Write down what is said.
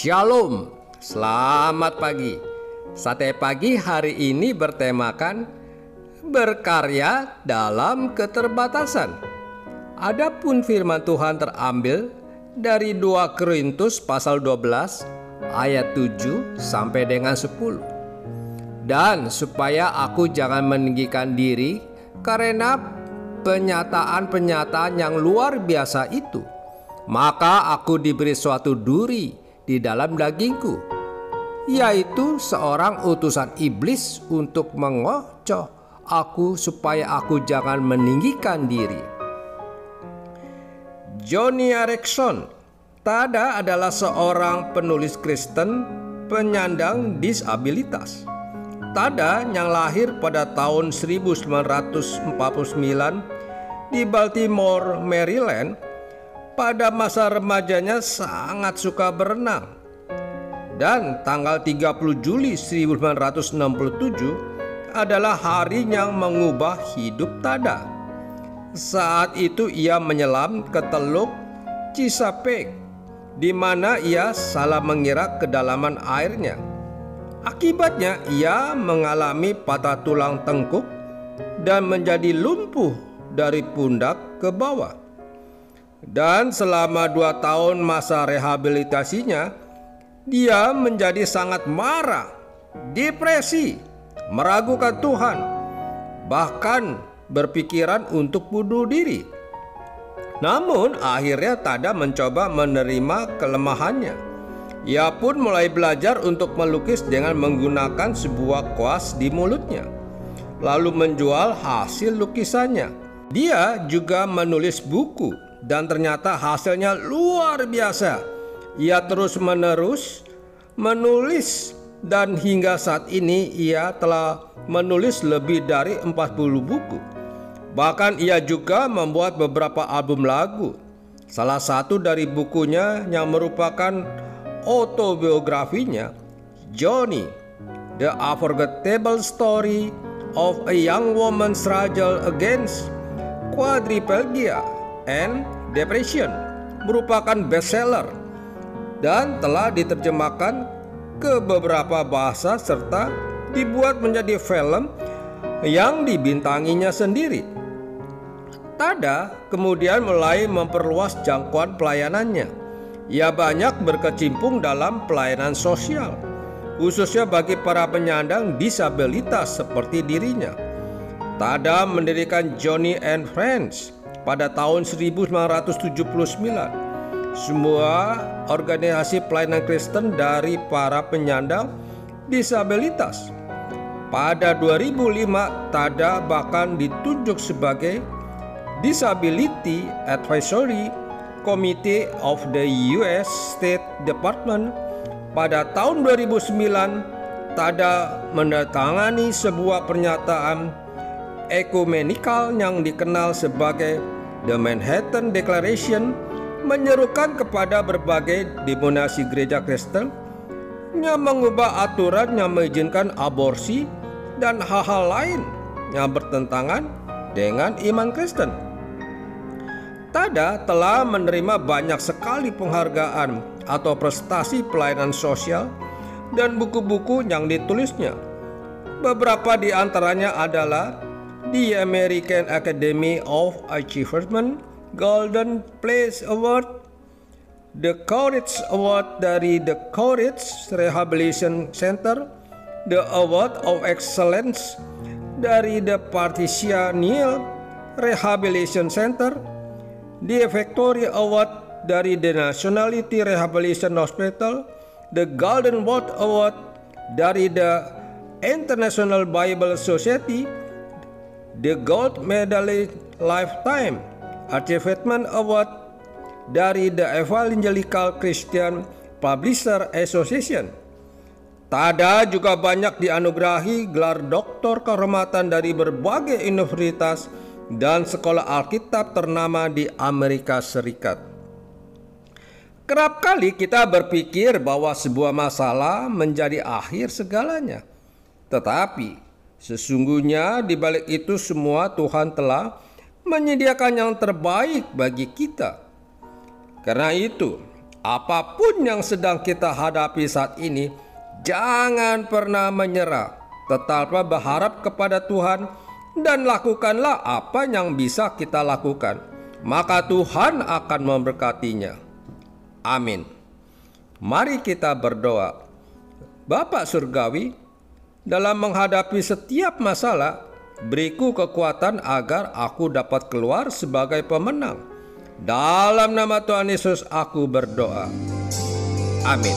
Shalom, selamat pagi. Sate pagi hari ini bertemakan berkarya dalam keterbatasan. Adapun firman Tuhan terambil dari 2 Korintus pasal 12 ayat 7 sampai dengan 10. Dan supaya aku jangan meninggikan diri karena penyataan-penyataan yang luar biasa itu, maka aku diberi suatu duri di dalam dagingku, yaitu seorang utusan iblis untuk mengocoh aku supaya aku jangan meninggikan diri. Johnny Erickson Tada adalah seorang penulis Kristen penyandang disabilitas. Tada yang lahir pada tahun 1949 di Baltimore, Maryland, pada masa remajanya sangat suka berenang. Dan tanggal 30 Juli 1967 adalah hari yang mengubah hidup Tada. Saat itu ia menyelam ke teluk Cisapek di mana ia salah mengira kedalaman airnya. Akibatnya ia mengalami patah tulang tengkuk dan menjadi lumpuh dari pundak ke bawah. Dan selama dua tahun masa rehabilitasinya, dia menjadi sangat marah, depresi, meragukan Tuhan, bahkan berpikiran untuk bunuh diri. Namun akhirnya Tada mencoba menerima kelemahannya. Ia pun mulai belajar untuk melukis dengan menggunakan sebuah kuas di mulutnya, lalu menjual hasil lukisannya. Dia juga menulis buku dan ternyata hasilnya luar biasa. Ia terus-menerus menulis dan hingga saat ini ia telah menulis lebih dari 40 buku. Bahkan ia juga membuat beberapa album lagu. Salah satu dari bukunya yang merupakan autobiografinya, Johnny, The Unforgettable Story of a Young Woman's Struggle Against Quadriplegia and Depression, merupakan bestseller dan telah diterjemahkan ke beberapa bahasa serta dibuat menjadi film yang dibintanginya sendiri. Tada kemudian mulai memperluas jangkauan pelayanannya. Ia banyak berkecimpung dalam pelayanan sosial, khususnya bagi para penyandang disabilitas seperti dirinya. Tada mendirikan Johnny and Friends pada tahun 1979. Semua organisasi pelayanan Kristen dari para penyandang disabilitas. Pada 2005, Tada bahkan ditunjuk sebagai Disability Advisory Committee of the US State Department pada tahun 2009 Tada mendatangani sebuah pernyataan ekumenikal yang dikenal sebagai The Manhattan Declaration menyerukan kepada berbagai denominasi gereja Kristen yang mengubah aturan yang mengizinkan aborsi dan hal-hal lain yang bertentangan dengan iman Kristen. Tada telah menerima banyak sekali penghargaan atau prestasi pelayanan sosial dan buku-buku yang ditulisnya. Beberapa di antaranya adalah The American Academy of Achievement Golden Place Award, The Courage Award dari The Courage Rehabilitation Center, The Award of Excellence dari The Patricia Neal Rehabilitation Center, The Victory Award dari The Nationality Rehabilitation Hospital, the Golden Boot Award dari The International Bible Society, the Gold Medal Lifetime Achievement Award dari The Evangelical Christian Publisher Association. Tada juga banyak dianugerahi gelar doktor kehormatan dari berbagai universitas dan sekolah Alkitab ternama di Amerika Serikat. Kerap kali kita berpikir bahwa sebuah masalah menjadi akhir segalanya. Tetapi sesungguhnya di balik itu semua Tuhan telah menyediakan yang terbaik bagi kita. Karena itu, Apa pun yang sedang kita hadapi saat ini, jangan pernah menyerah. Tetaplah berharap kepada Tuhan dan lakukanlah apa yang bisa kita lakukan. Maka Tuhan akan memberkatinya. Amin. Mari kita berdoa. Bapak Surgawi, dalam menghadapi setiap masalah, beriku kekuatan agar aku dapat keluar sebagai pemenang. Dalam nama Tuhan Yesus aku berdoa. Amin.